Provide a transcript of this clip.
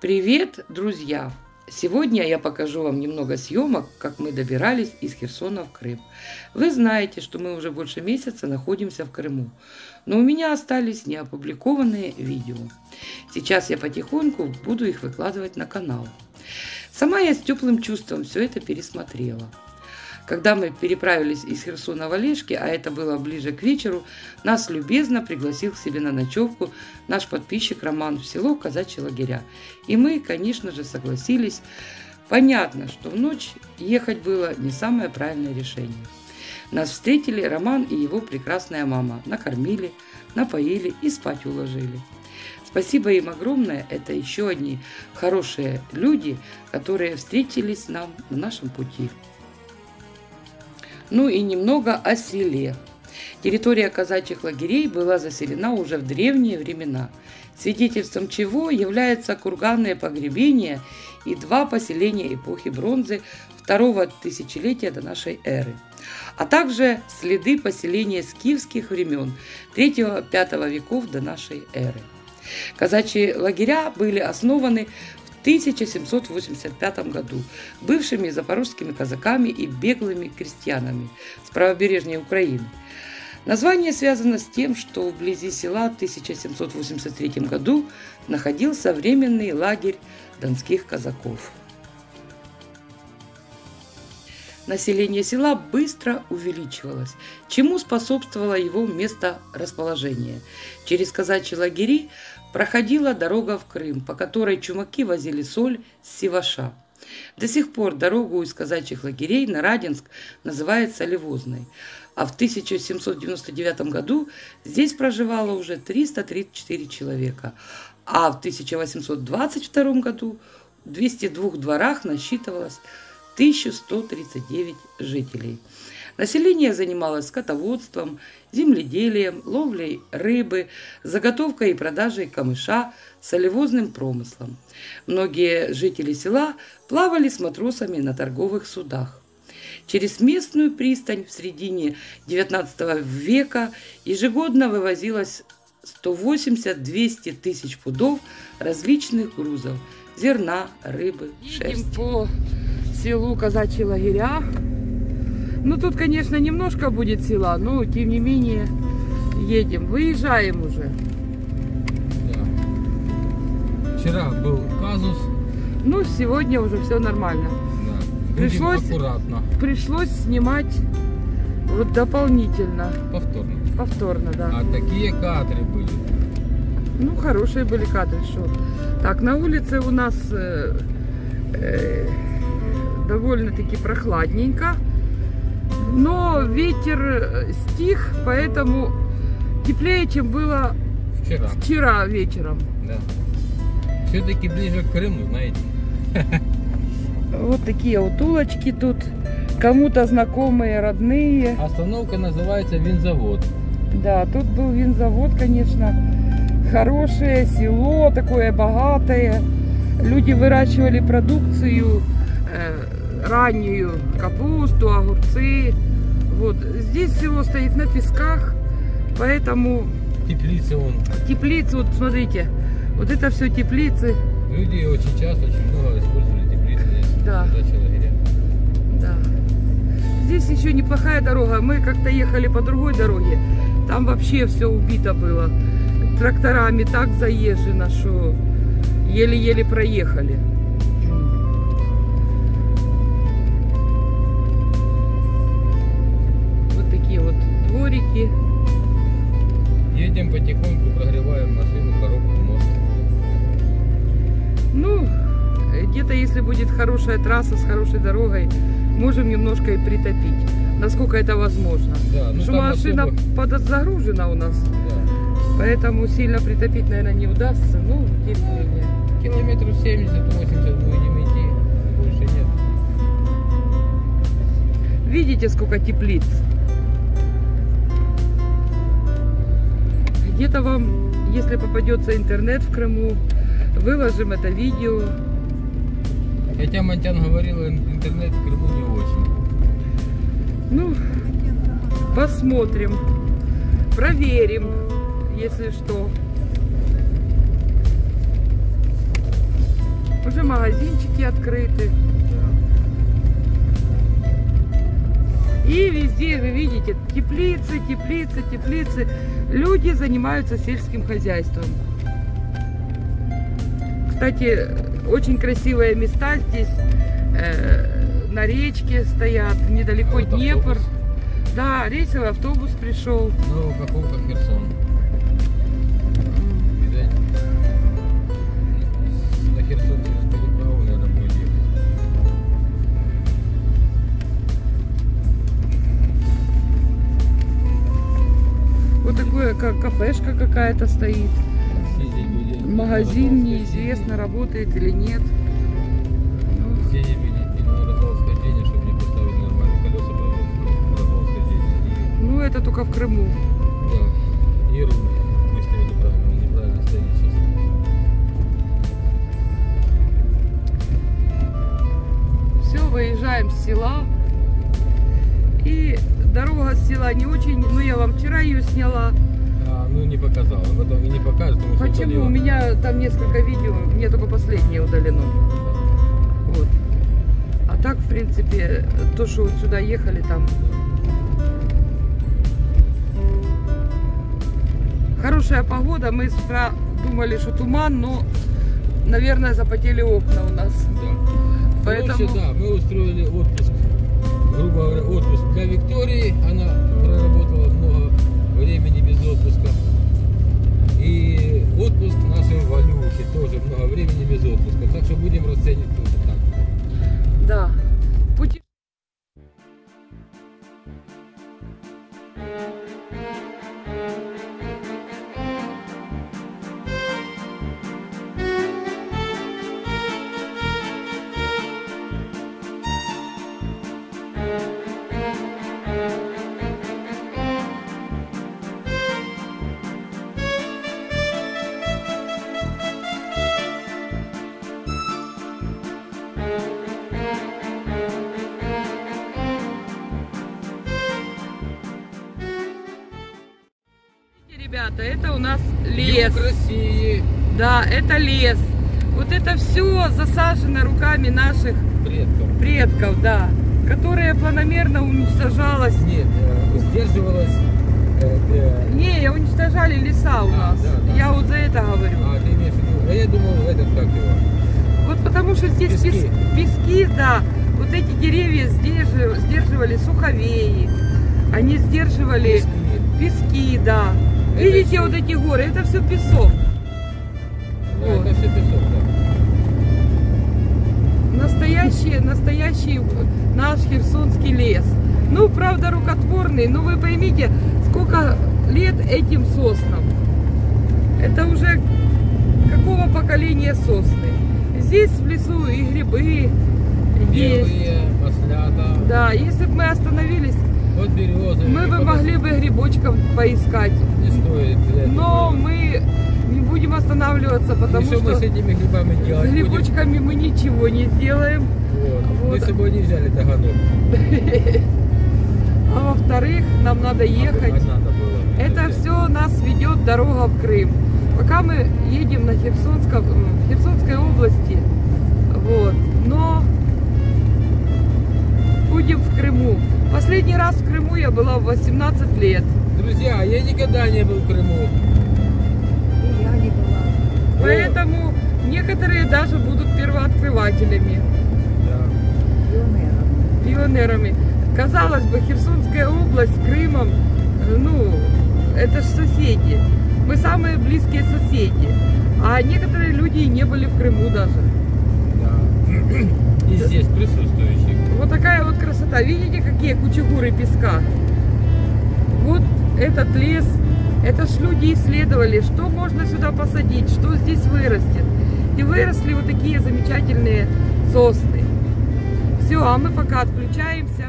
Привет, друзья! Сегодня я покажу вам немного съемок, как мы добирались из Херсона в Крым. Вы знаете, что мы уже больше месяца находимся в Крыму, но у меня остались неопубликованные видео. Сейчас я потихоньку буду их выкладывать на канал. Сама я с теплым чувством все это пересмотрела. Когда мы переправились из Херсона в Олежки, а это было ближе к вечеру, нас любезно пригласил к себе на ночевку наш подписчик Роман в село Казачьи лагеря. И мы, конечно же, согласились. Понятно, что в ночь ехать было не самое правильное решение. Нас встретили Роман и его прекрасная мама. Накормили, напоили и спать уложили. Спасибо им огромное. Это еще одни хорошие люди, которые встретились нам на нашем пути. Ну и немного о селе. Территория казачьих лагерей была заселена уже в древние времена, свидетельством чего являются курганные погребения и два поселения эпохи бронзы второго тысячелетия до нашей эры, а также следы поселения скифских времен 3-5 веков до нашей эры. Казачьи лагеря были основаны 1785 году бывшими запорожскими казаками и беглыми крестьянами с правобережной Украины. Название связано с тем, что вблизи села в 1783 году находился временный лагерь донских казаков. Население села быстро увеличивалось, чему способствовало его место расположения. Через казачьи лагери проходила дорога в Крым, по которой чумаки возили соль с Сиваша. До сих пор дорогу из казачьих лагерей на Радинск называют Солевозной, а в 1799 году здесь проживало уже 334 человека, а в 1822 году в 202 дворах насчитывалось 1139 жителей. Население занималось скотоводством, земледелием, ловлей рыбы, заготовкой и продажей камыша, солевозным промыслом. Многие жители села плавали с матросами на торговых судах. Через местную пристань в середине XIX века ежегодно вывозилось 180-200 тысяч пудов различных грузов – зерна, рыбы, шерсти. Едем по селу Казачьи лагеря. Ну, тут, конечно, немножко будет села, но, тем не менее, едем. Выезжаем уже. Да. Вчера был казус. Ну, сегодня уже все нормально. Да. Пришлось, аккуратно. пришлось снимать вот дополнительно. Повторно. Повторно, да. А такие кадры были. Ну, хорошие были кадры, что. Так, на улице у нас э, э, довольно-таки прохладненько. Но ветер э, стих, поэтому теплее, чем было вчера, вчера вечером. Да. Все-таки ближе к Крыму, знаете. Вот такие вот улочки тут. Кому-то знакомые, родные. Остановка называется винзавод. Да, тут был винзавод, конечно. Хорошее село, такое богатое. Люди выращивали продукцию э, раннюю капусту, огурцы. Вот. Здесь село стоит на песках, поэтому... Теплицы он. Теплицы, вот смотрите, вот это все теплицы. Люди очень часто, очень много использовали теплицы здесь. Да. Да. Здесь еще неплохая дорога. Мы как-то ехали по другой дороге. Там вообще все убито было. Тракторами так заезжено, что еле-еле проехали. Дворики. Едем потихоньку, прогреваем машину, коробку, мост. Ну, где-то если будет хорошая трасса с хорошей дорогой, можем немножко и притопить, насколько это возможно. Да, ну, что машина особо... подзагружена у нас. Да. Поэтому сильно притопить, наверное, не удастся. Ну, тем не менее. Километров 70-80 будем идти. Больше нет. Видите, сколько теплиц? Где-то вам, если попадется интернет в Крыму, выложим это видео. Хотя Монтян говорил, интернет в Крыму не очень. Ну, посмотрим, проверим, если что. магазинчики открыты. И везде, вы видите, теплицы, теплицы, теплицы. Люди занимаются сельским хозяйством. Кстати, очень красивые места здесь. э, на речке стоят, недалеко Вот Днепр. автобус. Да, рейсовый автобус пришел. Ну, Каховка, Херсон. Такое, как кафешка какая-то стоит. Магазин неизвестно, работает или нет. Ну, это только в Крыму. И, да, и руль выставили правильно, он неправильно стоит сейчас. Все, выезжаем с села. И дорога с села не очень, ну я вам вчера ее сняла. Ну не показал, и не покажет, потому Почему? удалила. У меня там несколько видео, мне только последнее удалено. Вот. А так, в принципе, то, что вот сюда ехали, там хорошая погода. Мы с утра думали, что туман, но, наверное, запотели окна у нас. Да. Поэтому- Короче, да, мы устроили отпуск, грубо говоря, отпуск для Виктории. Тоже много времени без отпуска. Так что будем расценивать тоже так. Да. Ребята, это у нас лес. Юг России, Да, это лес. Вот это все засажено руками наших предков. предков, да, которое планомерно уничтожалось. Нет, э, сдерживалась... э, Не, уничтожали леса у А, нас. да, да. Я вот за это говорю. а, ты имеешь в виду... А я думал, этот как его? Вот потому что здесь Пески. пес- пески, да. Вот эти деревья сдержи- сдерживали суховеи. Они сдерживали Пески. пески, да. Это Видите, вот эти горы, это все песок. Да, Вот. это все песок, да. Настоящий, настоящий наш херсонский лес. Ну, правда, рукотворный, но вы поймите, сколько лет этим соснам. Это уже какого поколения сосны. Здесь в лесу и грибы есть. Белые, маслята, Да, если бы мы остановились, вот березы. мы бы могли бы грибочков поискать. Но мы не будем останавливаться, потому что мы что с этими грибами с делать будем? грибочками мы ничего не сделаем. Вот. Мы Вот. с собой не взяли таганок. А во-вторых, нам надо ехать. А надо было. Это все нас ведет дорога в Крым. Пока мы едем на Херсонском, Херсонской области, вот, но будем в Крыму. Последний раз в Крыму я была в 18 лет. Друзья, я никогда не был в Крыму. И я не была. Поэтому некоторые даже будут первооткрывателями, Да. Пионером. пионерами. Казалось бы, Херсонская область с Крымом, ну, это ж соседи. Мы самые близкие соседи. А некоторые люди и не были в Крыму даже. Да. И здесь присутствующих. Вот такая вот красота. Видите, какие кучегуры песка? Вот этот лес. Это ж люди исследовали, что можно сюда посадить, что здесь вырастет. И выросли вот такие замечательные сосны. Все, а мы пока отключаемся.